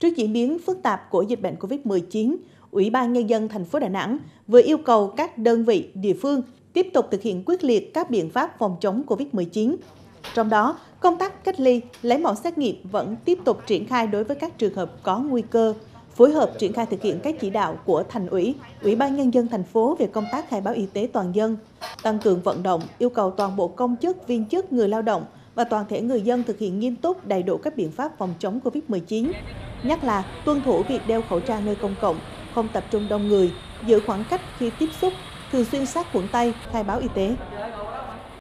Trước diễn biến phức tạp của dịch bệnh COVID-19, Ủy ban Nhân dân thành phố Đà Nẵng vừa yêu cầu các đơn vị địa phương tiếp tục thực hiện quyết liệt các biện pháp phòng chống COVID-19. Trong đó, công tác cách ly, lấy mẫu xét nghiệm vẫn tiếp tục triển khai đối với các trường hợp có nguy cơ, phối hợp triển khai thực hiện các chỉ đạo của thành ủy, ủy ban nhân dân thành phố về công tác khai báo y tế toàn dân, tăng cường vận động, yêu cầu toàn bộ công chức, viên chức, người lao động và toàn thể người dân thực hiện nghiêm túc đầy đủ các biện pháp phòng chống COVID-19. Nhất là tuân thủ việc đeo khẩu trang nơi công cộng, không tập trung đông người, giữ khoảng cách khi tiếp xúc, thường xuyên sát khuẩn tay, khai báo y tế.